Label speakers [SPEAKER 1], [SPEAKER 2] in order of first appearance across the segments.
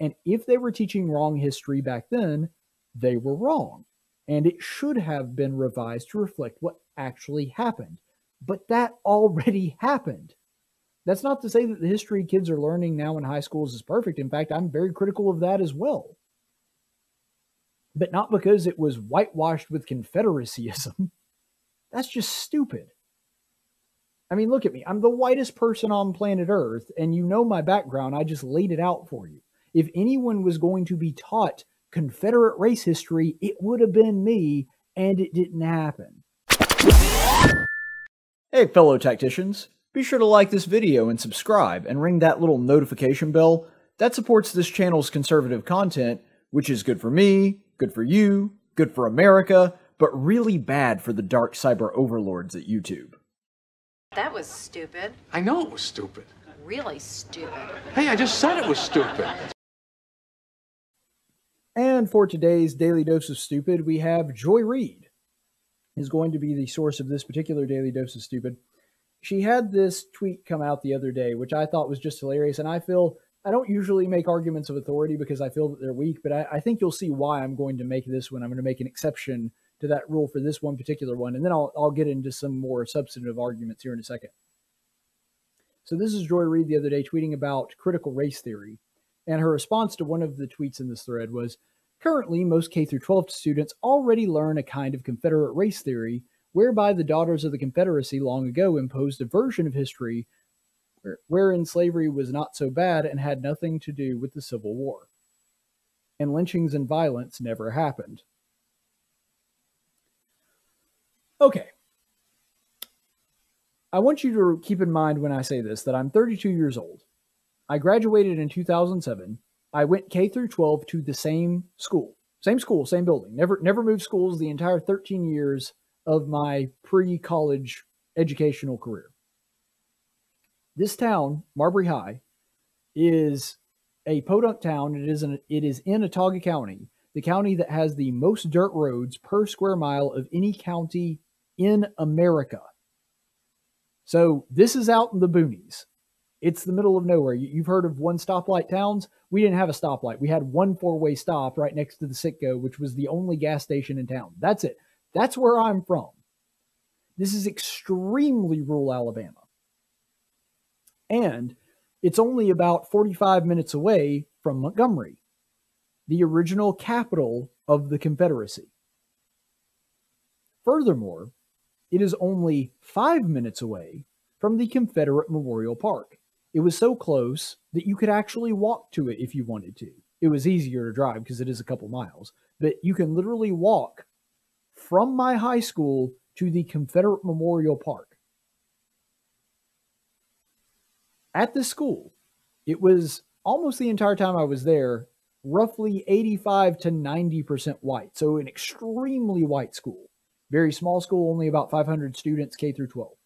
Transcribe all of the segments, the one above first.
[SPEAKER 1] And if they were teaching wrong history back then, they were wrong. And it should have been revised to reflect what actually happened. But that already happened. That's not to say that the history kids are learning now in high schools is perfect. In fact, I'm very critical of that as well. But not because it was whitewashed with Confederacyism. That's just stupid. I mean, look at me. I'm the whitest person on planet Earth, and you know my background. I just laid it out for you. If anyone was going to be taught Confederate race history, it would have been me, and it didn't happen. Hey, fellow tacticians. Be sure to like this video and subscribe and ring that little notification bell. That supports this channel's conservative content, which is good for me, good for you, good for America, but really bad for the dark cyber overlords at YouTube.
[SPEAKER 2] That was stupid.
[SPEAKER 3] I know it was stupid.
[SPEAKER 2] Really stupid.
[SPEAKER 3] Hey, I just said it was stupid.
[SPEAKER 1] And for today's Daily Dose of Stupid, we have Joy Reid is going to be the source of this particular Daily Dose of Stupid. She had this tweet come out the other day, which I thought was just hilarious. And I feel I don't usually make arguments of authority because I feel that they're weak, but I, I think you'll see why I'm going to make this one. I'm going to make an exception to that rule for this one particular one, and then I'll, I'll get into some more substantive arguments here in a second. So this is Joy Reid the other day tweeting about critical race theory, and her response to one of the tweets in this thread was, currently most K through 12 students already learn a kind of Confederate race theory whereby the daughters of the Confederacy long ago imposed a version of history wherein slavery was not so bad and had nothing to do with the Civil War. And lynchings and violence never happened. Okay. I want you to keep in mind when I say this that I'm 32 years old. I graduated in 2007. I went K through 12 to the same school, same school, same building. Never never moved schools the entire 13 years of my pre-college educational career. This town, Marbury High, is a podunk town. It is an, it is in Autauga County, the county that has the most dirt roads per square mile of any county in America. So this is out in the boonies. It's the middle of nowhere. You've heard of one stoplight towns. We didn't have a stoplight. We had one four way stop right next to the Citgo, which was the only gas station in town. That's it. That's where I'm from. This is extremely rural Alabama. And it's only about 45 minutes away from Montgomery, the original capital of the Confederacy. Furthermore, it is only five minutes away from the Confederate Memorial Park. It was so close that you could actually walk to it if you wanted to. It was easier to drive because it is a couple miles, but you can literally walk from my high school to the Confederate Memorial Park. At this school, it was almost the entire time I was there, roughly 85 to 90% white. So, an extremely white school. Very small school, only about 500 students, K through 12.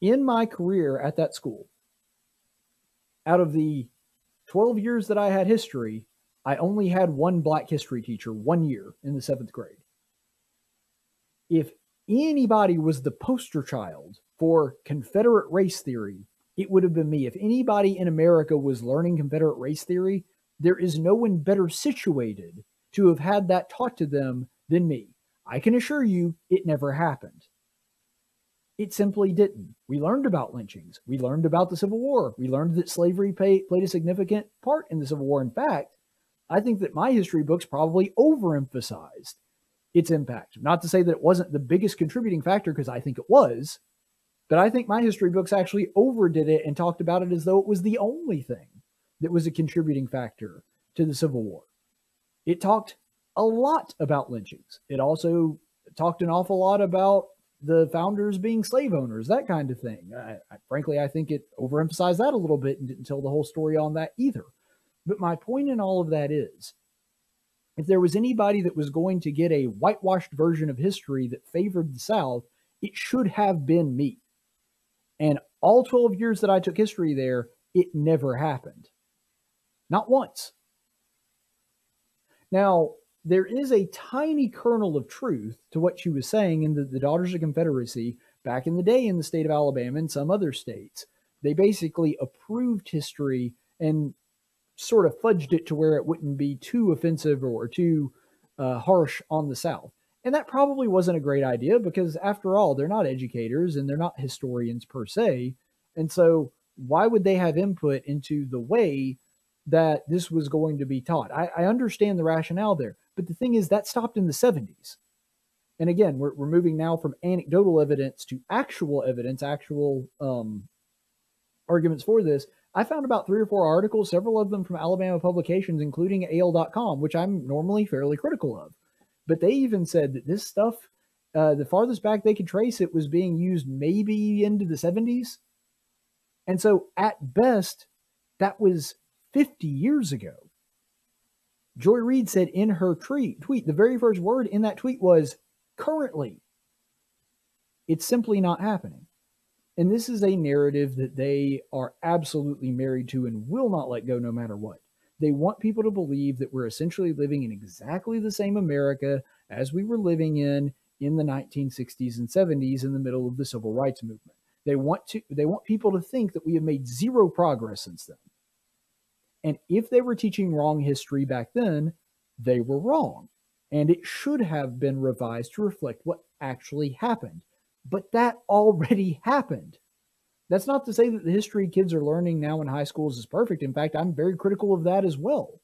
[SPEAKER 1] In my career at that school, out of the 12 years that I had history, I only had one black history teacher one year in the seventh grade. If anybody was the poster child for Confederate race theory, it would have been me. If anybody in America was learning Confederate race theory, there is no one better situated to have had that taught to them than me. I can assure you it never happened. It simply didn't. We learned about lynchings. We learned about the Civil War. We learned that slavery pay, played a significant part in the Civil War. In fact, I think that my history books probably overemphasized its impact. Not to say that it wasn't the biggest contributing factor, because I think it was, but I think my history books actually overdid it and talked about it as though it was the only thing that was a contributing factor to the Civil War. It talked a lot about lynchings. It also talked an awful lot about the founders being slave owners, that kind of thing. I, I, frankly, I think it overemphasized that a little bit and didn't tell the whole story on that either. But my point in all of that is if there was anybody that was going to get a whitewashed version of history that favored the South, it should have been me. And all 12 years that I took history there, it never happened. Not once. Now, there is a tiny kernel of truth to what she was saying in the, the Daughters of Confederacy back in the day in the state of Alabama and some other states. They basically approved history and sort of fudged it to where it wouldn't be too offensive or too uh, harsh on the South. And that probably wasn't a great idea because, after all, they're not educators and they're not historians per se. And so, why would they have input into the way that this was going to be taught? I, I understand the rationale there. But the thing is, that stopped in the 70s. And again, we're, we're moving now from anecdotal evidence to actual evidence, actual um, arguments for this. I found about three or four articles, several of them from Alabama publications, including AL.com, which I'm normally fairly critical of. But they even said that this stuff, uh, the farthest back they could trace it, was being used maybe into the 70s. And so, at best, that was 50 years ago. Joy Reid said in her tweet, tweet, the very first word in that tweet was currently. It's simply not happening. And this is a narrative that they are absolutely married to and will not let go no matter what. They want people to believe that we're essentially living in exactly the same America as we were living in in the 1960s and 70s in the middle of the civil rights movement. They want to they want people to think that we have made zero progress since then. And if they were teaching wrong history back then, they were wrong. And it should have been revised to reflect what actually happened. But that already happened. That's not to say that the history kids are learning now in high schools is perfect. In fact, I'm very critical of that as well.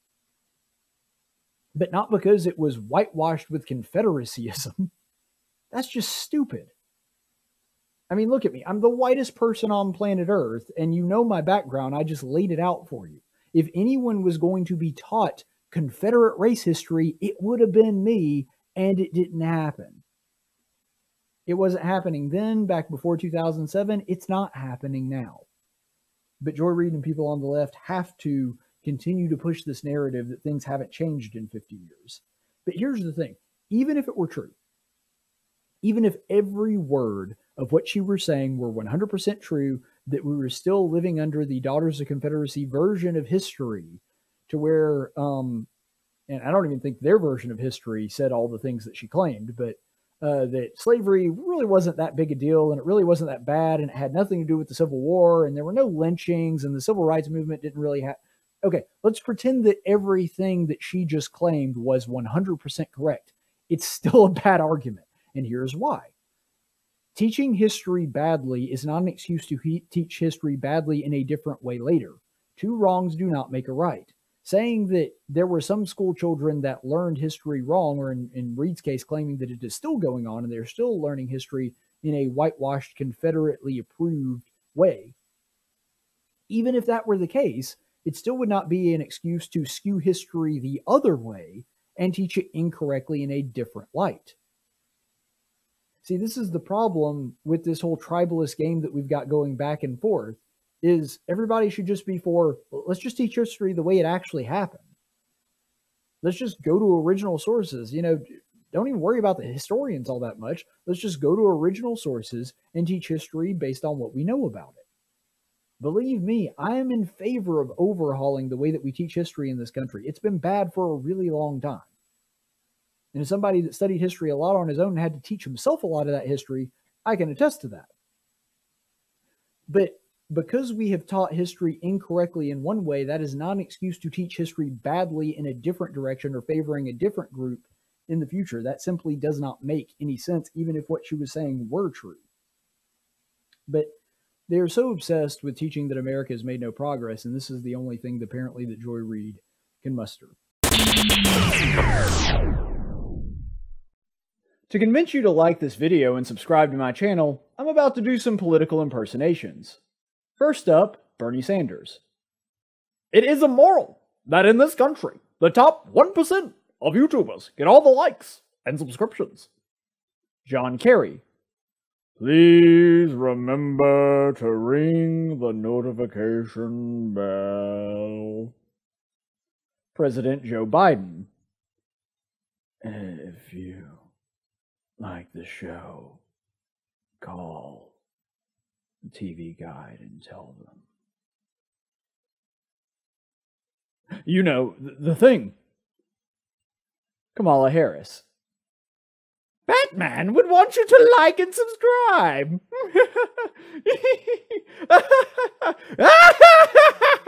[SPEAKER 1] But not because it was whitewashed with Confederacyism. That's just stupid. I mean, look at me. I'm the whitest person on planet Earth, and you know my background. I just laid it out for you. If anyone was going to be taught Confederate race history, it would have been me, and it didn't happen. It wasn't happening then, back before 2007. It's not happening now. But Joy Reid and people on the left have to continue to push this narrative that things haven't changed in 50 years. But here's the thing even if it were true, even if every word of what she was saying were 100% true, that we were still living under the Daughters of Confederacy version of history, to where, um, and I don't even think their version of history said all the things that she claimed, but uh, that slavery really wasn't that big a deal and it really wasn't that bad and it had nothing to do with the Civil War and there were no lynchings and the civil rights movement didn't really have. Okay, let's pretend that everything that she just claimed was 100% correct. It's still a bad argument. And here's why. Teaching history badly is not an excuse to he- teach history badly in a different way later. Two wrongs do not make a right saying that there were some school children that learned history wrong, or in, in Reid's case, claiming that it is still going on and they're still learning history in a whitewashed, Confederately approved way. Even if that were the case, it still would not be an excuse to skew history the other way and teach it incorrectly in a different light. See, this is the problem with this whole tribalist game that we've got going back and forth is everybody should just be for let's just teach history the way it actually happened. Let's just go to original sources. You know, don't even worry about the historians all that much. Let's just go to original sources and teach history based on what we know about it. Believe me, I am in favor of overhauling the way that we teach history in this country. It's been bad for a really long time. And as somebody that studied history a lot on his own and had to teach himself a lot of that history, I can attest to that. But because we have taught history incorrectly in one way, that is not an excuse to teach history badly in a different direction or favoring a different group in the future. That simply does not make any sense, even if what she was saying were true. But they are so obsessed with teaching that America has made no progress, and this is the only thing apparently that Joy Reid can muster. To convince you to like this video and subscribe to my channel, I'm about to do some political impersonations. First up, Bernie Sanders. It is immoral that in this country, the top 1% of YouTubers get all the likes and subscriptions. John Kerry. Please remember to ring the notification bell. President Joe Biden. If you like the show, call the TV guide and tell them. You know, the thing. Kamala Harris. Batman would want you to like and subscribe.